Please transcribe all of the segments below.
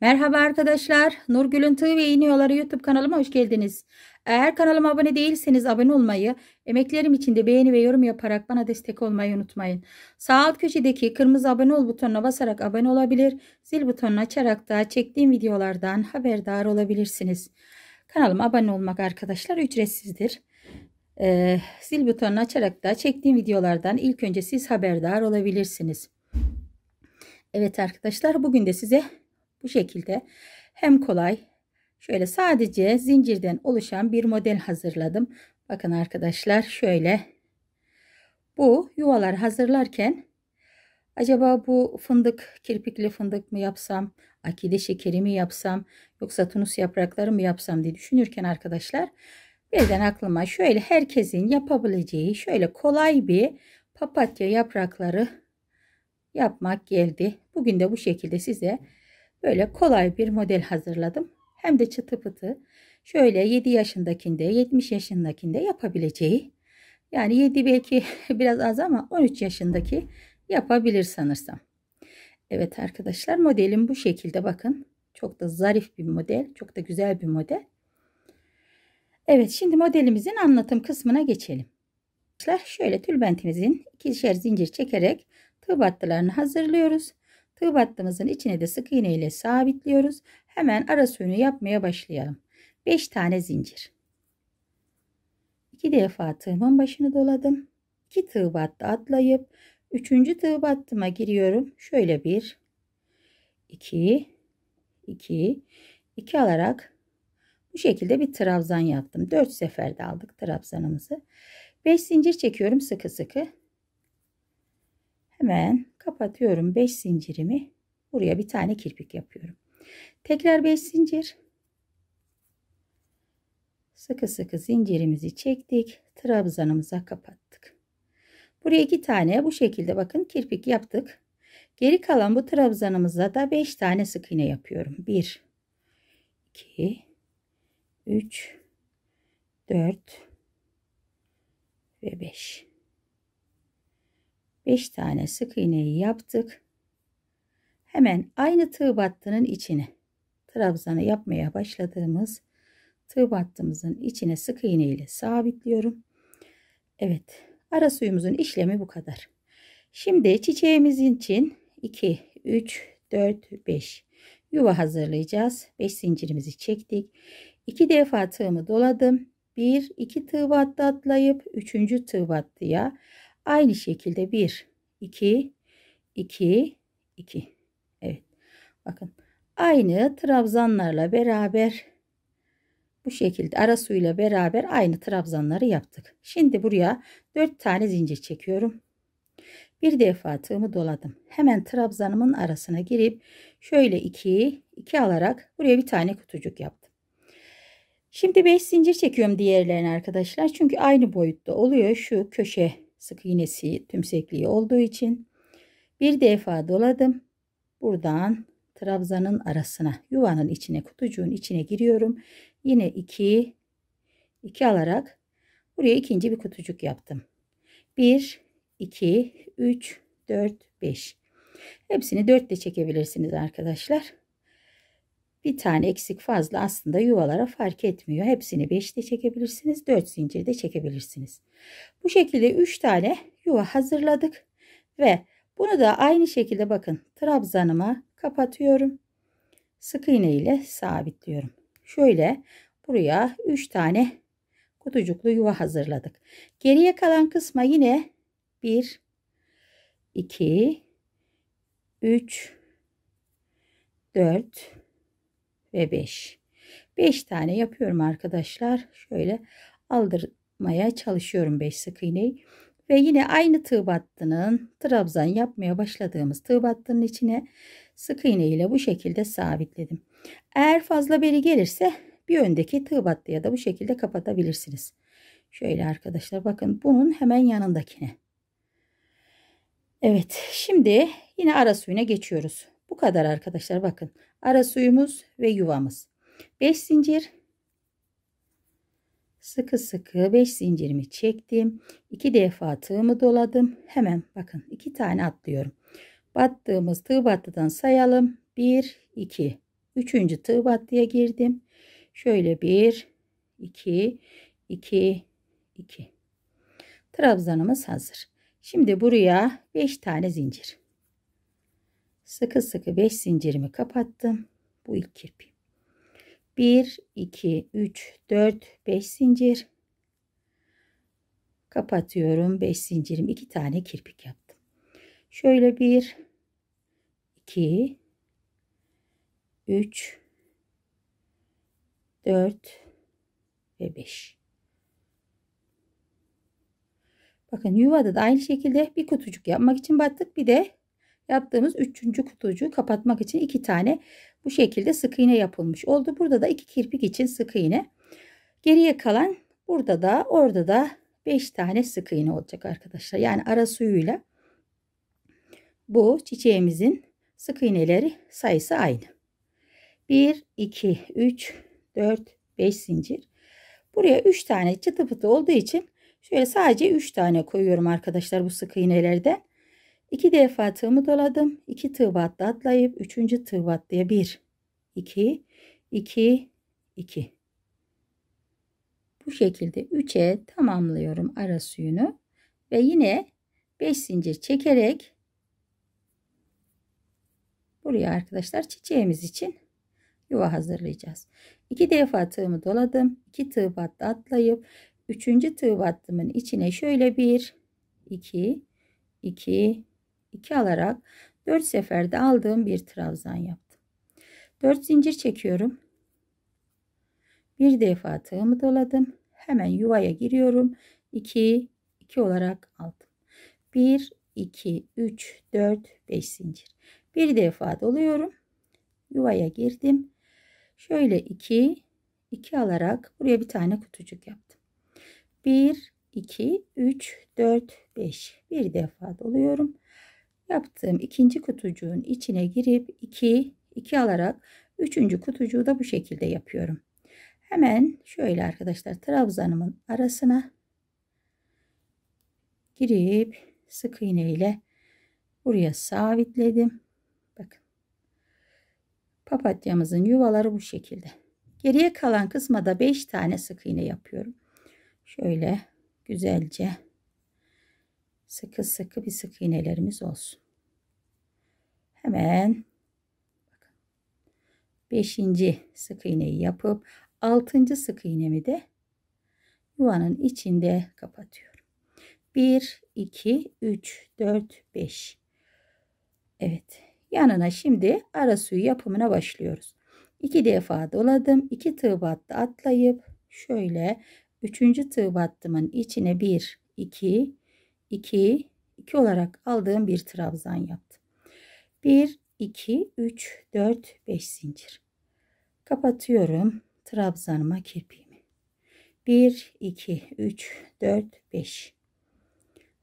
Merhaba arkadaşlar. Nurgül'ün Tığ ve İğne Yolları YouTube kanalıma hoş geldiniz. Eğer kanalıma abone değilseniz abone olmayı, emeklerim için de beğeni ve yorum yaparak bana destek olmayı unutmayın. Sağ alt köşedeki kırmızı abone ol butonuna basarak abone olabilir, zil butonunu açarak da çektiğim videolardan haberdar olabilirsiniz. Kanalıma abone olmak arkadaşlar ücretsizdir. Ee, zil butonunu açarak da çektiğim videolardan ilk önce siz haberdar olabilirsiniz. Evet arkadaşlar bugün de size bu şekilde hem kolay şöyle sadece zincirden oluşan bir model hazırladım. Bakın arkadaşlar şöyle bu yuvalar hazırlarken acaba bu fındık kirpikli fındık mı yapsam akide şekeri mi yapsam yoksa tunus yaprakları mı yapsam diye düşünürken arkadaşlar birden aklıma şöyle herkesin yapabileceği şöyle kolay bir papatya yaprakları yapmak geldi. Bugün de bu şekilde size Böyle kolay bir model hazırladım. Hem de çıtı pıtı. Şöyle 7 yaşındakinde 70 yaşındakinde yapabileceği. Yani 7 belki biraz az ama 13 yaşındaki yapabilir sanırsam. Evet arkadaşlar modelim bu şekilde bakın. Çok da zarif bir model. Çok da güzel bir model. Evet şimdi modelimizin anlatım kısmına geçelim. Şöyle tülbentimizin ikişer zincir çekerek tığ battılarını hazırlıyoruz. Tığ battığımızın içine de sık iğne ile sabitliyoruz. Hemen ara suyunu yapmaya başlayalım. 5 tane zincir. 2 defa tığımın başını doladım. 2 tığ battı atlayıp 3. tığ battıma giriyorum. Şöyle 1 2 2 2 alarak bu şekilde bir trabzan yaptım. 4 seferde aldık trabzanımızı. 5 zincir çekiyorum sıkı sıkı. Hemen kapatıyorum 5 zincirimi. Buraya bir tane kirpik yapıyorum. Tekrar 5 zincir. Sıkı sıkı zincirimizi çektik. Trabzanımıza kapattık. Buraya iki tane bu şekilde bakın kirpik yaptık. Geri kalan bu trabzanımıza da 5 tane sık iğne yapıyorum. 1 2 3 4 ve 5 5 tane sık iğneyi yaptık. Hemen aynı tığ battının içine trabzanı yapmaya başladığımız tığ battığımızın içine sık iğne ile sabitliyorum. Evet ara suyumuzun işlemi bu kadar. Şimdi çiçeğimizin için 2, 3, 4, 5 yuva hazırlayacağız. 5 zincirimizi çektik. 2 defa tığımı doladım. 1, 2 tığ battı atlayıp 3. tığ battıya Aynı şekilde 1, 2, 2, 2. Evet. Bakın. Aynı trabzanlarla beraber bu şekilde ara suyla beraber aynı trabzanları yaptık. Şimdi buraya 4 tane zincir çekiyorum. Bir defa tığımı doladım. Hemen trabzanımın arasına girip şöyle 2 2 alarak buraya bir tane kutucuk yaptım. Şimdi 5 zincir çekiyorum diğerlerine arkadaşlar. Çünkü aynı boyutta oluyor. Şu köşe sık iğnesi tümsekliği olduğu için bir defa doladım. Buradan trabzanın arasına yuvanın içine kutucuğun içine giriyorum. Yine 2 2 alarak buraya ikinci bir kutucuk yaptım. 1 2 3 4 5 Hepsini 4 de çekebilirsiniz arkadaşlar. Bir tane eksik fazla aslında yuvalara fark etmiyor. Hepsini 5 de çekebilirsiniz. 4 zincir de çekebilirsiniz. Bu şekilde 3 tane yuva hazırladık. Ve bunu da aynı şekilde bakın trabzanıma kapatıyorum. Sık iğne ile sabitliyorum. Şöyle buraya 3 tane kutucuklu yuva hazırladık. Geriye kalan kısma yine 1 2 3 4 ve 5. 5 tane yapıyorum arkadaşlar. Şöyle aldırmaya çalışıyorum 5 sık iğneyi. Ve yine aynı tığ battının trabzan yapmaya başladığımız tığ battının içine sık iğne ile bu şekilde sabitledim. Eğer fazla beri gelirse bir öndeki tığ battıya da bu şekilde kapatabilirsiniz. Şöyle arkadaşlar bakın bunun hemen yanındakine. Evet şimdi yine ara suyuna geçiyoruz. Bu kadar arkadaşlar bakın. Ara suyumuz ve yuvamız. 5 zincir. Sıkı sıkı 5 zincirimi çektim. 2 defa tığımı doladım. Hemen bakın 2 tane atlıyorum. Battığımız tığ battıdan sayalım. 1 2 Üçüncü tığ battıya girdim. Şöyle bir, iki, iki, iki. Trabzanımız hazır. Şimdi buraya beş tane zincir. Sıkı sıkı beş zincirimi kapattım. Bu ilk kirpiğim. 1, 2, 3, 4, 5 zincir. Kapatıyorum. 5 zincirim. 2 tane kirpik yaptım. Şöyle 1, 2, 3, 4 ve 5. Bakın yuvada da aynı şekilde bir kutucuk yapmak için battık. Bir de yaptığımız üçüncü kutucuğu kapatmak için iki tane bu şekilde sık iğne yapılmış oldu. Burada da iki kirpik için sık iğne. Geriye kalan burada da orada da 5 tane sık iğne olacak arkadaşlar. Yani ara suyuyla bu çiçeğimizin sık iğneleri sayısı aynı. 1, 2, 3, 4, 5 zincir. Buraya 3 tane çıtı pıtı olduğu için şöyle sadece 3 tane koyuyorum arkadaşlar bu sık iğnelerden. 2 defa tığımı doladım. 2 tığ battı atlayıp 3. tığ battıya 1, 2, 2, 2. Bu şekilde 3'e tamamlıyorum ara suyunu. Ve yine 5 zincir çekerek buraya arkadaşlar çiçeğimiz için yuva hazırlayacağız. 2 defa tığımı doladım. 2 tığ battı atlayıp 3. tığ battımın içine şöyle 1 2 2 2 alarak 4 seferde aldığım bir trabzan yaptım. 4 zincir çekiyorum. Bir defa tığımı doladım. Hemen yuvaya giriyorum. 2 2 olarak aldım. 1 2 3 4 5 zincir. Bir defa doluyorum. Yuvaya girdim. Şöyle 2 2 alarak buraya bir tane kutucuk yaptım. 1 2 3 4 5 bir defa doluyorum. Yaptığım ikinci kutucuğun içine girip 2 2 alarak üçüncü kutucuğu da bu şekilde yapıyorum. Hemen şöyle arkadaşlar trabzanımın arasına girip sık iğne ile buraya sabitledim. Bakın. Papatyamızın yuvaları bu şekilde. Geriye kalan kısma da 5 tane sık iğne yapıyorum. Şöyle güzelce sıkı sıkı bir sık iğnelerimiz olsun. Hemen 5. sık iğneyi yapıp 6. sık iğnemi de yuvanın içinde kapatıyorum. 1 2 3 4 5 Evet yanına şimdi ara suyu yapımına başlıyoruz. 2 defa doladım 2 tığ battı atlayıp şöyle 3. tığ battımın içine 1 2 2 2 olarak aldığım bir trabzan yaptım. 1 2 3 4 5 zincir. Kapatıyorum trabzanıma kirpiğimi. 1 2 3 4 5.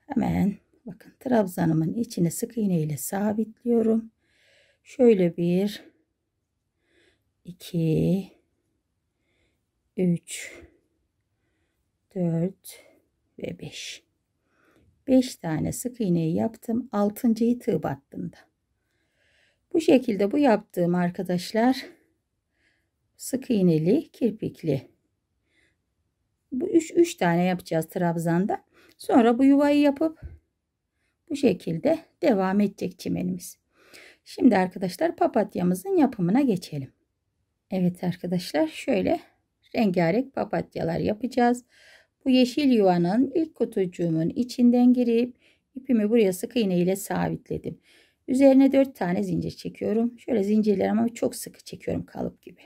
Hemen bakın trabzanımın içine sık iğne ile sabitliyorum. Şöyle bir 2 3 4 ve 5. 5 tane sık iğneyi yaptım. 6.yı tığ battığımda. Bu şekilde bu yaptığım arkadaşlar sık iğneli kirpikli. Bu 3 3 tane yapacağız trabzanda. Sonra bu yuvayı yapıp bu şekilde devam edecek çimenimiz. Şimdi arkadaşlar papatyamızın yapımına geçelim. Evet arkadaşlar şöyle rengarenk papatyalar yapacağız. Bu yeşil yuvanın ilk kutucuğumun içinden girip ipimi buraya sık iğne ile sabitledim. Üzerine 4 tane zincir çekiyorum. Şöyle zincirler ama çok sıkı çekiyorum kalıp gibi.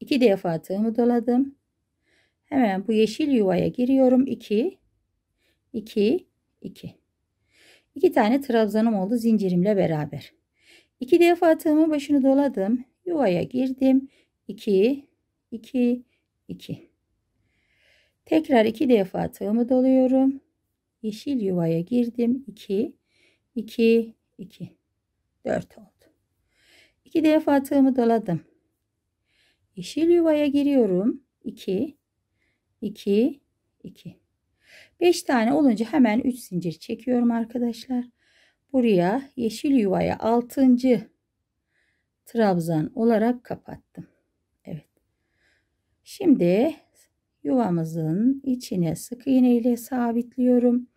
2 defa tığımı doladım. Hemen bu yeşil yuvaya giriyorum. 2 2 2 2 tane trabzanım oldu zincirimle beraber. 2 defa tığımın başını doladım. Yuvaya girdim. 2 2 2 Tekrar 2 defa tığımı doluyorum. Yeşil yuvaya girdim. 2 2 2 4 oldu. 2 defa tığımı doladım. Yeşil yuvaya giriyorum. 2 2 2 5 tane olunca hemen 3 zincir çekiyorum arkadaşlar. Buraya yeşil yuvaya 6. trabzan olarak kapattım. Evet. Şimdi yuvamızın içine sık iğne ile sabitliyorum.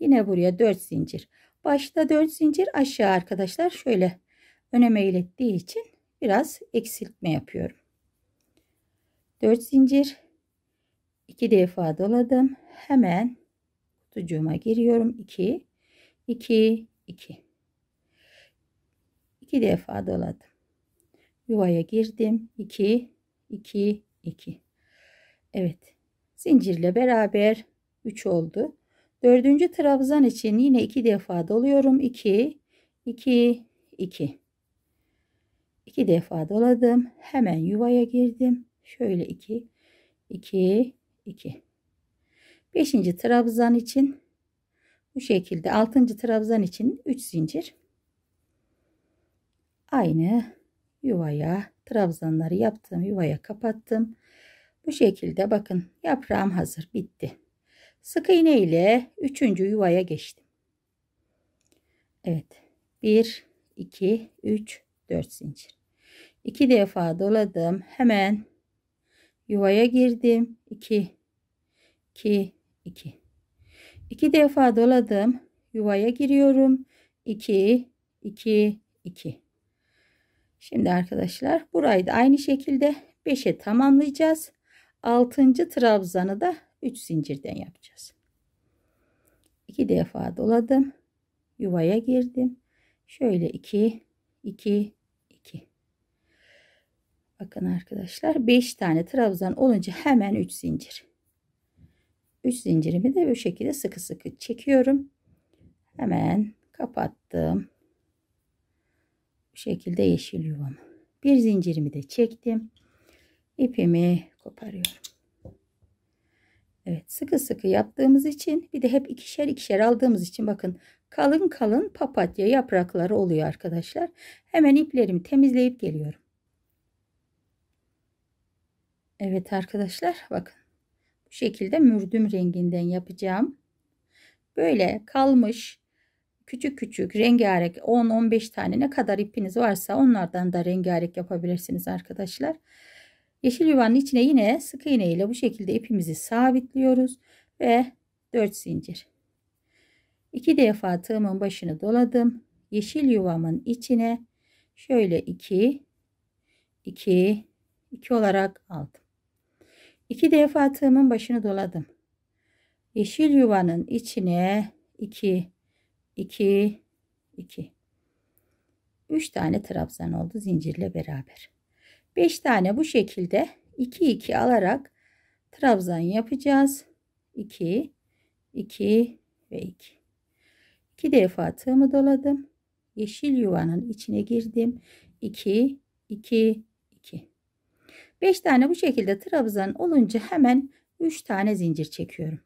Yine buraya 4 zincir. Başta 4 zincir aşağı arkadaşlar şöyle öne meylettiği için biraz eksiltme yapıyorum. 4 zincir 2 defa doladım. Hemen kutucuğuma giriyorum. 2 2 2 2 defa doladım. Yuvaya girdim. 2 2 2 Evet. Zincirle beraber 3 oldu. Dördüncü trabzan için yine iki defa doluyorum. 2 2 2 2 defa doladım. Hemen yuvaya girdim. Şöyle 2 2 2 5. trabzan için bu şekilde 6. trabzan için 3 zincir aynı yuvaya trabzanları yaptım yuvaya kapattım bu şekilde bakın yaprağım hazır bitti. Sık iğne ile 3. yuvaya geçtim. Evet 1 2 3 4 zincir. 2 defa doladım hemen yuvaya girdim. 2 2 2 2 defa doladım yuvaya giriyorum. 2 2 2 Şimdi arkadaşlar burayı da aynı şekilde 5'e tamamlayacağız. 6. trabzanı da 3 zincirden yapacağız. 2 defa doladım. Yuvaya girdim. Şöyle 2 2 2 Bakın arkadaşlar 5 tane trabzan olunca hemen 3 zincir. 3 zincirimi de bu şekilde sıkı sıkı çekiyorum. Hemen kapattım. Bu şekilde yeşil yuvamı. Bir zincirimi de çektim. İpimi koparıyorum. Evet sıkı sıkı yaptığımız için bir de hep ikişer ikişer aldığımız için bakın kalın kalın papatya yaprakları oluyor arkadaşlar. Hemen iplerimi temizleyip geliyorum. Evet arkadaşlar bakın bu şekilde mürdüm renginden yapacağım. Böyle kalmış küçük küçük rengarenk 10-15 tane ne kadar ipiniz varsa onlardan da rengarenk yapabilirsiniz arkadaşlar. Yeşil yuvanın içine yine sık iğne ile bu şekilde ipimizi sabitliyoruz ve 4 zincir. 2 defa tığımın başını doladım. Yeşil yuvamın içine şöyle 2 2 2 olarak aldım. 2 defa tığımın başını doladım. Yeşil yuvanın içine 2 2 2 3 tane trabzan oldu zincirle beraber 5 tane bu şekilde 2 2 alarak trabzan yapacağız. 2 2 ve 2 2 defa tığımı doladım. Yeşil yuvanın içine girdim. 2 2 2 5 tane bu şekilde trabzan olunca hemen 3 tane zincir çekiyorum.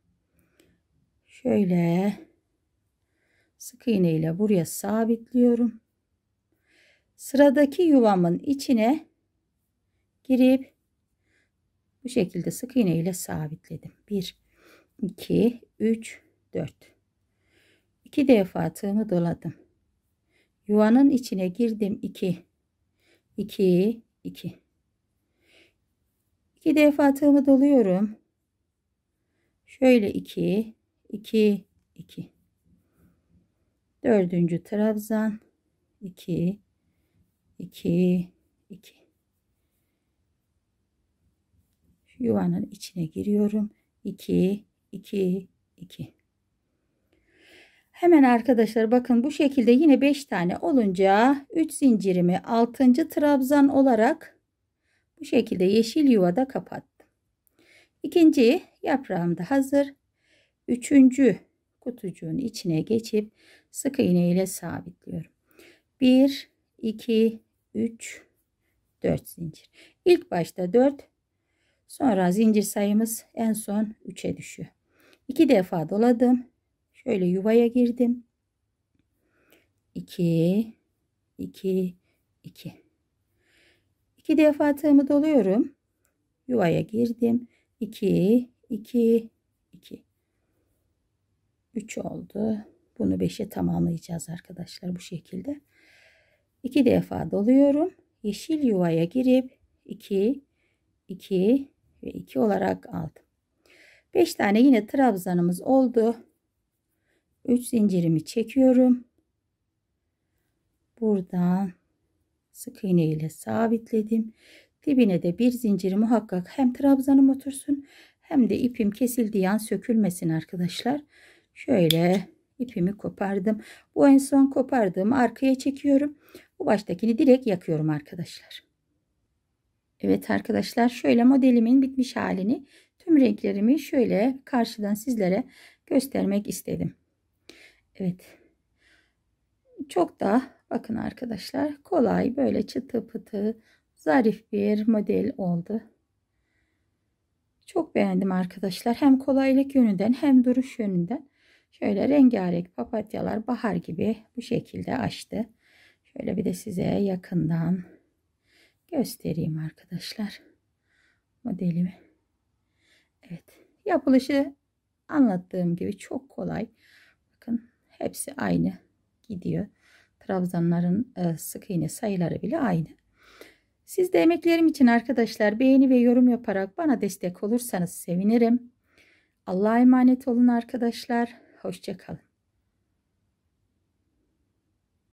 Şöyle sık iğne ile buraya sabitliyorum. Sıradaki yuvamın içine girip bu şekilde sık iğne ile sabitledim. 1 2 3 4 2 defa tığımı doladım. Yuvanın içine girdim 2 2 2 2 defa tığımı doluyorum. Şöyle 2 2 2 dördüncü trabzan 2 2 2 yuvanın içine giriyorum 2 2 2 Hemen arkadaşlar bakın bu şekilde yine 5 tane olunca 3 zincirimi 6. trabzan olarak bu şekilde yeşil yuvada kapattım. İkinci yaprağım da hazır. Üçüncü kutucuğun içine geçip sık iğne ile sabitliyorum. 1 2 3 4 zincir. İlk başta 4 sonra zincir sayımız en son 3'e düşüyor. 2 defa doladım. Şöyle yuvaya girdim. 2 2 2 2 defa tığımı doluyorum. Yuvaya girdim. 2 2 2 3 oldu. Bunu 5'e tamamlayacağız arkadaşlar bu şekilde. 2 defa doluyorum. yeşil yuvaya girip 2 2 ve 2 olarak aldım. 5 tane yine trabzanımız oldu. 3 zincirimi çekiyorum. Buradan sık iğne ile sabitledim. Dibine de bir zinciri muhakkak hem trabzanım otursun hem de ipim kesildiği an sökülmesin arkadaşlar. Şöyle ipimi kopardım. Bu en son kopardığımı arkaya çekiyorum. Bu baştakini direkt yakıyorum arkadaşlar. Evet arkadaşlar şöyle modelimin bitmiş halini tüm renklerimi şöyle karşıdan sizlere göstermek istedim. Evet. Çok da bakın arkadaşlar kolay böyle çıtı pıtı zarif bir model oldu. Çok beğendim arkadaşlar. Hem kolaylık yönünden hem duruş yönünden. Şöyle rengarenk papatyalar bahar gibi bu şekilde açtı. Şöyle bir de size yakından göstereyim arkadaşlar. Modelimi. Evet. Yapılışı anlattığım gibi çok kolay. Bakın hepsi aynı gidiyor. Trabzanların e, sık iğne sayıları bile aynı. Siz de emeklerim için arkadaşlar beğeni ve yorum yaparak bana destek olursanız sevinirim. Allah'a emanet olun arkadaşlar. Hoşçakalın.